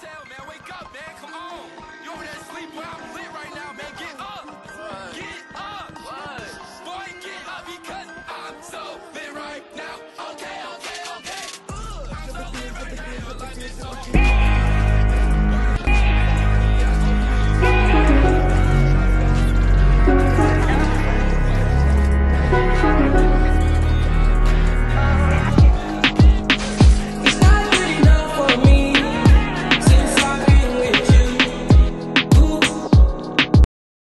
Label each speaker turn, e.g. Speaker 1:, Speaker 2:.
Speaker 1: hotel, man. Wake up, man. Come on. You over there sleep, boy. I'm lit right now, man. Get up. Get up. Boy, get up because I'm so lit right now. Okay, okay, okay. I'm so lit right now. Life is so